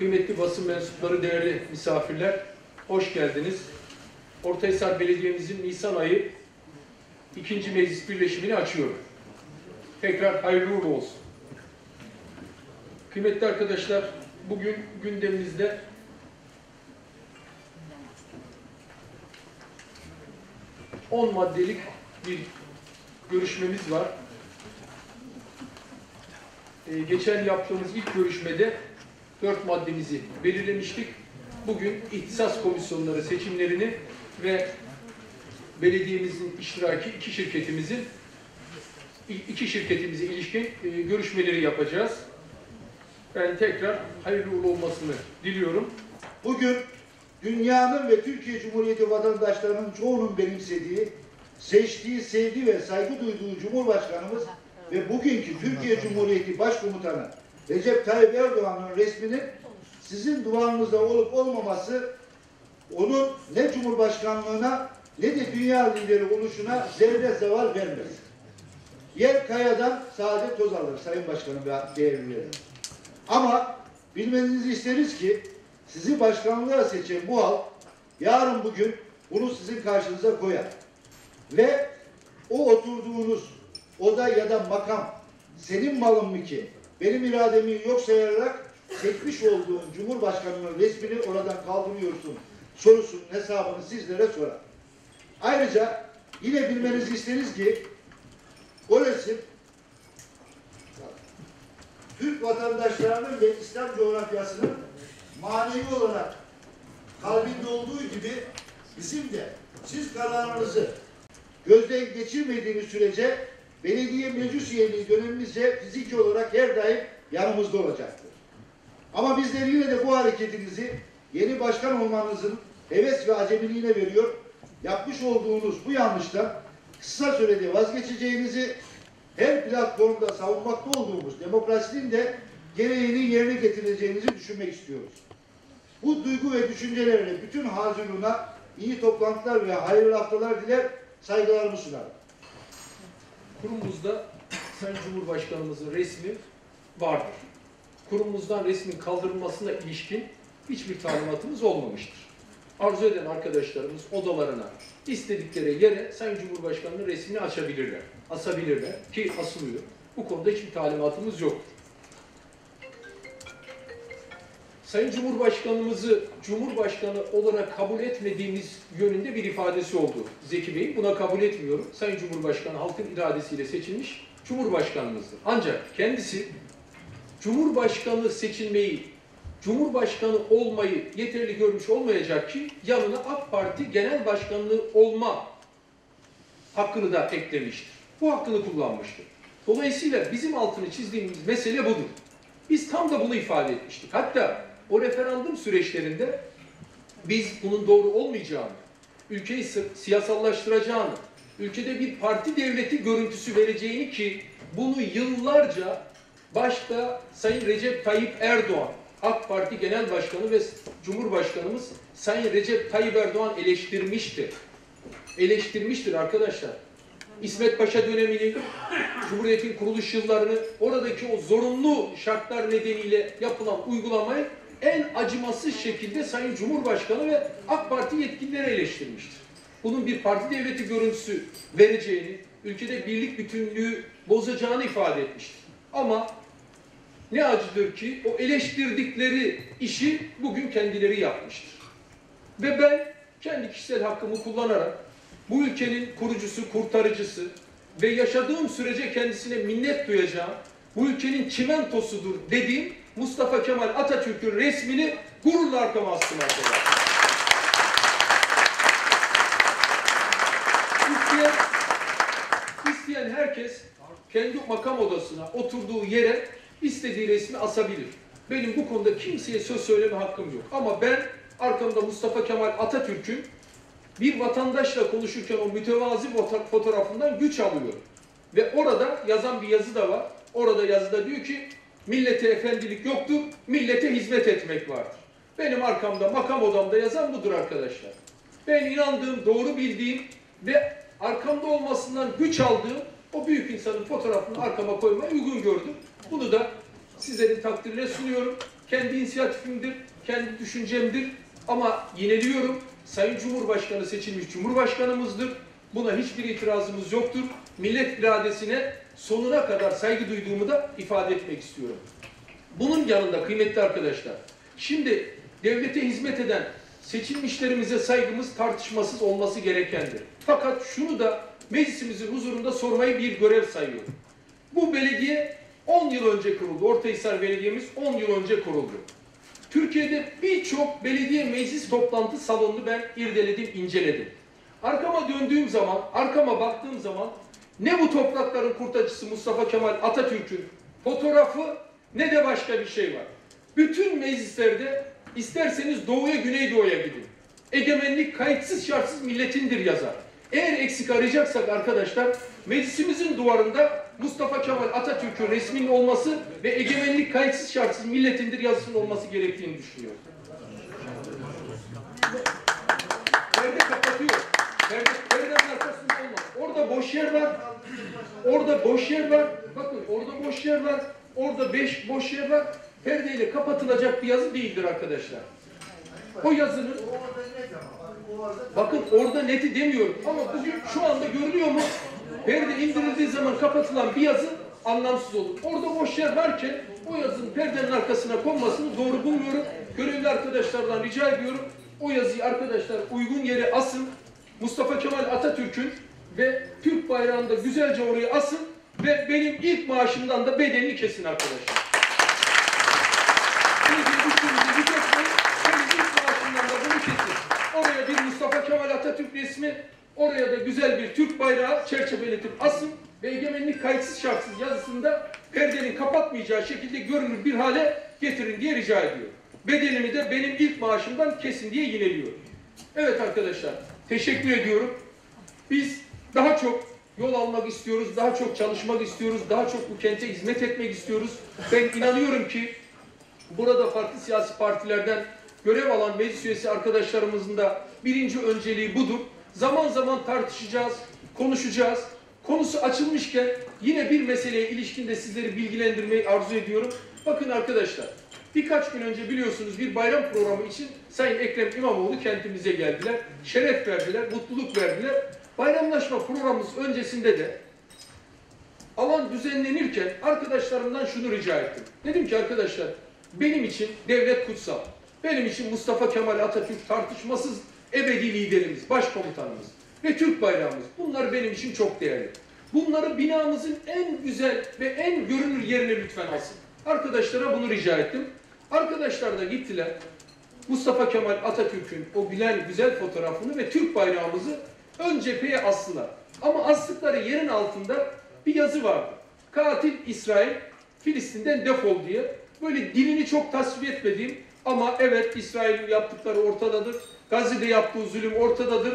Kıymetli basın mensupları, değerli misafirler, hoş geldiniz. Ortahisar Belediye'mizin Nisan ayı ikinci meclis birleşimini açıyorum. Tekrar hayırlı uğurlu olsun. Kıymetli arkadaşlar, bugün gündemimizde on maddelik bir görüşmemiz var. Ee, geçen yaptığımız ilk görüşmede dört maddemizi belirlemiştik. Bugün ihtisas komisyonları seçimlerini ve belediyemizin iştiraki iki şirketimizin iki şirketimize ilişkin e, görüşmeleri yapacağız. Ben tekrar hayırlı uğurlu olmasını diliyorum. Bugün dünyanın ve Türkiye Cumhuriyeti vatandaşlarının çoğunun benimsediği, seçtiği, sevdiği ve saygı duyduğu Cumhurbaşkanımız ve bugünkü Türkiye Cumhuriyeti Başkomutanı Recep Tayyip Erdoğan'ın resminin sizin duvarınızda olup olmaması onun ne Cumhurbaşkanlığına ne de dünya lideri oluşuna zerre zeval vermez. Yer kayadan sade toz alır Sayın Başkanım ve değerli üyeler. Ama bilmenizi isteriz ki sizi başkanlığa seçen bu halk yarın bugün bunu sizin karşınıza koyar. Ve o oturduğunuz oda ya da makam senin malın mı ki benim irademi yok sayarak seçmiş olduğun Cumhurbaşkanı'nın resmini oradan kaldırıyorsun sorusunun hesabını sizlere sorar. Ayrıca yine bilmenizi isteriz ki o resim Türk vatandaşlarının ve İslam coğrafyasının manevi olarak kalbinde olduğu gibi bizim de siz kararınızı gözden geçirmediğiniz sürece belediye meclis üyeliği dönemimizce fiziki olarak her daim yanımızda olacaktır. Ama bizler yine de bu hareketinizi yeni başkan olmanızın heves ve acemiliğine veriyor. Yapmış olduğunuz bu yanlıştan kısa sürede vazgeçeceğinizi her platformda savunmakta olduğumuz demokrasinin de gereğini yerine getireceğinizi düşünmek istiyoruz. Bu duygu ve düşüncelerle bütün hazırlığına iyi toplantılar ve hayırlı haftalar diler, saygılarımı sunarım. Kurumumuzda Sayın Cumhurbaşkanımızın resmi vardır. Kurumumuzdan resmin kaldırılmasına ilişkin hiçbir talimatımız olmamıştır. Arzu eden arkadaşlarımız odalarına istedikleri yere Sayın Cumhurbaşkanı'nın resmini açabilirler, asabilirler ki asılıyor. Bu konuda hiçbir talimatımız yoktur. Sayın Cumhurbaşkanımızı Cumhurbaşkanı olarak kabul etmediğimiz yönünde bir ifadesi oldu Zeki Bey. Buna kabul etmiyorum. Sayın Cumhurbaşkanı halkın iradesiyle seçilmiş Cumhurbaşkanımızdır. Ancak kendisi Cumhurbaşkanı seçilmeyi, Cumhurbaşkanı olmayı yeterli görmüş olmayacak ki yanına AK Parti Genel Başkanlığı olma hakkını da eklemiştir. Bu hakkını kullanmıştır. Dolayısıyla bizim altını çizdiğimiz mesele budur. Biz tam da bunu ifade etmiştik. Hatta o referandum süreçlerinde biz bunun doğru olmayacağını, ülkeyi siyasallaştıracağını, ülkede bir parti devleti görüntüsü vereceğini ki bunu yıllarca başta Sayın Recep Tayyip Erdoğan, AK Parti Genel Başkanı ve Cumhurbaşkanımız Sayın Recep Tayyip Erdoğan eleştirmiştir. Eleştirmiştir arkadaşlar. İsmet Paşa dönemini, Cumhuriyet'in kuruluş yıllarını, oradaki o zorunlu şartlar nedeniyle yapılan uygulamayı en acımasız şekilde Sayın Cumhurbaşkanı ve AK Parti yetkilileri eleştirmiştir. Bunun bir parti devleti görüntüsü vereceğini, ülkede birlik bütünlüğü bozacağını ifade etmiştir. Ama ne acıdır ki o eleştirdikleri işi bugün kendileri yapmıştır. Ve ben kendi kişisel hakkımı kullanarak bu ülkenin kurucusu, kurtarıcısı ve yaşadığım sürece kendisine minnet duyacağım, bu ülkenin çimentosudur dediğim Mustafa Kemal Atatürk'ün resmini gururla arkama astım arkadaşlar. İsteyen, isteyen herkes kendi makam odasına oturduğu yere istediği resmi asabilir. Benim bu konuda kimseye söz söyleme hakkım yok. Ama ben arkamda Mustafa Kemal Atatürk'ün bir vatandaşla konuşurken o mütevazi foto- fotoğrafından güç alıyorum. Ve orada yazan bir yazı da var. Orada yazıda diyor ki millete efendilik yoktur, millete hizmet etmek vardır. Benim arkamda makam odamda yazan budur arkadaşlar. Ben inandığım, doğru bildiğim ve arkamda olmasından güç aldığım o büyük insanın fotoğrafını arkama koymayı uygun gördüm. Bunu da sizlerin takdirine sunuyorum. kendi inisiyatifimdir, kendi düşüncemdir. Ama yineliyorum, Sayın Cumhurbaşkanı seçilmiş Cumhurbaşkanımızdır. Buna hiçbir itirazımız yoktur. Millet iradesine sonuna kadar saygı duyduğumu da ifade etmek istiyorum. Bunun yanında kıymetli arkadaşlar, şimdi devlete hizmet eden seçilmişlerimize saygımız tartışmasız olması gerekendir. Fakat şunu da meclisimizin huzurunda sormayı bir görev sayıyorum. Bu belediye 10 yıl önce kuruldu. Ortahisar Belediye'miz 10 yıl önce kuruldu. Türkiye'de birçok belediye meclis toplantı salonunu ben irdeledim, inceledim. Arkama döndüğüm zaman, arkama baktığım zaman ne bu toprakların kurtarıcısı Mustafa Kemal Atatürk'ün fotoğrafı ne de başka bir şey var. Bütün meclislerde isterseniz doğuya güneydoğuya gidin. Egemenlik kayıtsız şartsız milletindir yazar. Eğer eksik arayacaksak arkadaşlar meclisimizin duvarında Mustafa Kemal Atatürk'ün resminin olması ve egemenlik kayıtsız şartsız milletindir yazısının olması gerektiğini düşünüyorum. Perde kapatıyor. Perde, perdenin arkasında olmaz. Boş yer var. Orada boş yer var. Bakın orada boş yer var. Orada beş boş yer var. Perdeyle kapatılacak bir yazı değildir arkadaşlar. O yazının Bakın orada neti demiyorum ama bugün şu anda görülüyor mu? Perde indirildiği zaman kapatılan bir yazı anlamsız olur. Orada boş yer varken o yazının perdenin arkasına konmasını doğru bulmuyorum. Görevli arkadaşlardan rica ediyorum. O yazıyı arkadaşlar uygun yere asın. Mustafa Kemal Atatürk'ün ve Türk bayrağını da güzelce oraya asın ve benim ilk maaşımdan da bedelini kesin arkadaşlar. Oraya bir Mustafa Kemal Atatürk resmi, oraya da güzel bir Türk bayrağı çerçeveletip asın ve egemenlik kayıtsız şartsız yazısında perdenin kapatmayacağı şekilde görünür bir hale getirin diye rica ediyor. Bedelimi de benim ilk maaşımdan kesin diye yineliyor. Evet arkadaşlar, teşekkür ediyorum. Biz daha çok yol almak istiyoruz, daha çok çalışmak istiyoruz, daha çok bu kente hizmet etmek istiyoruz. Ben inanıyorum ki burada farklı siyasi partilerden görev alan meclis üyesi arkadaşlarımızın da birinci önceliği budur. Zaman zaman tartışacağız, konuşacağız. Konusu açılmışken yine bir meseleye ilişkinde sizleri bilgilendirmeyi arzu ediyorum. Bakın arkadaşlar, birkaç gün önce biliyorsunuz bir bayram programı için Sayın Ekrem İmamoğlu kentimize geldiler. Şeref verdiler, mutluluk verdiler. Bayramlaşma programımız öncesinde de alan düzenlenirken arkadaşlarımdan şunu rica ettim. Dedim ki arkadaşlar benim için devlet kutsal. Benim için Mustafa Kemal Atatürk tartışmasız ebedi liderimiz, başkomutanımız ve Türk bayrağımız. Bunlar benim için çok değerli. Bunları binamızın en güzel ve en görünür yerine lütfen alsın. Arkadaşlara bunu rica ettim. Arkadaşlar da gittiler. Mustafa Kemal Atatürk'ün o gülen güzel fotoğrafını ve Türk bayrağımızı ön cepheye astılar. Ama astıkları yerin altında bir yazı vardı. Katil İsrail Filistin'den defol diye. Böyle dilini çok tasvip etmediğim ama evet İsrail'in yaptıkları ortadadır. Gazze'de yaptığı zulüm ortadadır.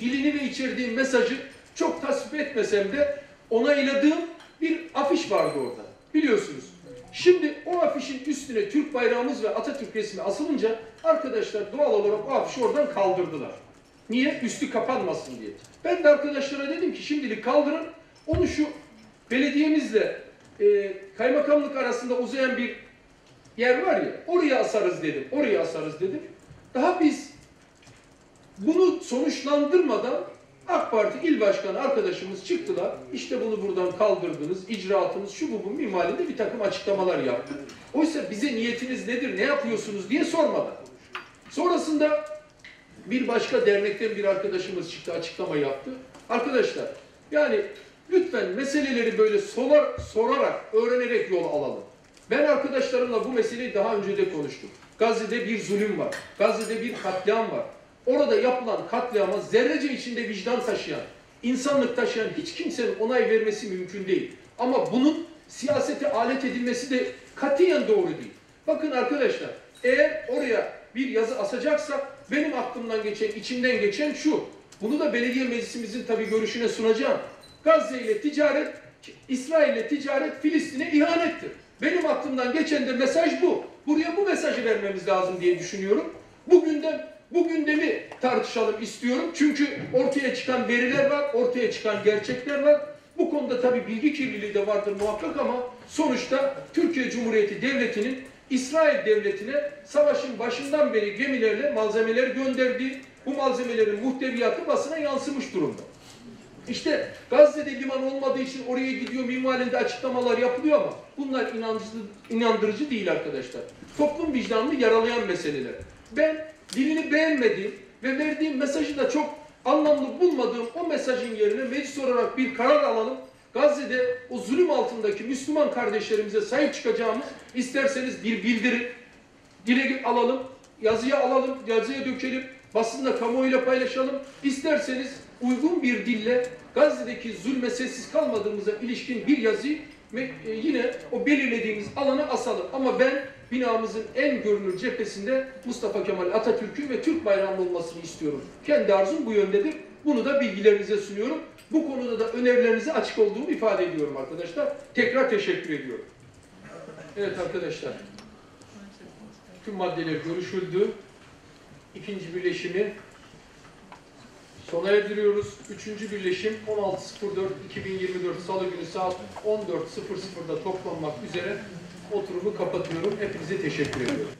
Dilini ve içerdiği mesajı çok tasvip etmesem de onayladığım bir afiş vardı orada. Biliyorsunuz. Şimdi o afişin üstüne Türk bayrağımız ve Atatürk resmi asılınca arkadaşlar doğal olarak o afişi oradan kaldırdılar. Niye? Üstü kapanmasın diye. Ben de arkadaşlara dedim ki şimdilik kaldırın. Onu şu belediyemizle e, kaymakamlık arasında uzayan bir yer var ya oraya asarız dedim. Oraya asarız dedim. Daha biz bunu sonuçlandırmadan AK Parti il başkanı arkadaşımız çıktılar. İşte bunu buradan kaldırdınız, icraatınız şu bu bu mimarinde bir takım açıklamalar yaptı. Oysa bize niyetiniz nedir, ne yapıyorsunuz diye sormadan. Sonrasında bir başka dernekten bir arkadaşımız çıktı, açıklama yaptı. Arkadaşlar yani lütfen meseleleri böyle sorar, sorarak, öğrenerek yol alalım. Ben arkadaşlarımla bu meseleyi daha önce de konuştum. Gazze'de bir zulüm var. Gazze'de bir katliam var. Orada yapılan katliama zerrece içinde vicdan taşıyan, insanlık taşıyan hiç kimsenin onay vermesi mümkün değil. Ama bunun siyasete alet edilmesi de katiyen doğru değil. Bakın arkadaşlar, eğer oraya bir yazı asacaksak benim aklımdan geçen, içimden geçen şu. Bunu da belediye meclisimizin tabii görüşüne sunacağım. Gazze ile ticaret, İsrail ile ticaret Filistin'e ihanettir. Benim aklımdan geçen de mesaj bu. Buraya bu mesajı vermemiz lazım diye düşünüyorum. Bugün de bu gündemi tartışalım istiyorum. Çünkü ortaya çıkan veriler var, ortaya çıkan gerçekler var. Bu konuda tabii bilgi kirliliği de vardır muhakkak ama sonuçta Türkiye Cumhuriyeti Devleti'nin İsrail Devleti'ne savaşın başından beri gemilerle malzemeler gönderdiği, bu malzemelerin muhteviyatı basına yansımış durumda. İşte Gazze'de liman olmadığı için oraya gidiyor minvalinde açıklamalar yapılıyor ama bunlar inandırıcı, inandırıcı değil arkadaşlar. Toplum vicdanını yaralayan meseleler. Ben dilini beğenmediğim ve verdiğim mesajı da çok anlamlı bulmadığım o mesajın yerine meclis olarak bir karar alalım. Gazze'de o zulüm altındaki Müslüman kardeşlerimize sahip çıkacağımız isterseniz bir bildiri dile alalım, yazıya alalım, yazıya dökelim, basında kamuoyuyla paylaşalım. İsterseniz uygun bir dille Gazze'deki zulme sessiz kalmadığımıza ilişkin bir yazıyı ve e, yine o belirlediğimiz alana asalım. Ama ben binamızın en görünür cephesinde Mustafa Kemal Atatürk'ün ve Türk bayrağının olmasını istiyorum. Kendi arzum bu yöndedir. Bunu da bilgilerinize sunuyorum. Bu konuda da önerilerinize açık olduğumu ifade ediyorum arkadaşlar. Tekrar teşekkür ediyorum. Evet arkadaşlar. Tüm maddeler görüşüldü. İkinci birleşimi sona erdiriyoruz. Üçüncü birleşim 16.04.2024 Salı günü saat 14.00'da toplanmak üzere oturumu kapatıyorum. Hepinize teşekkür ediyorum.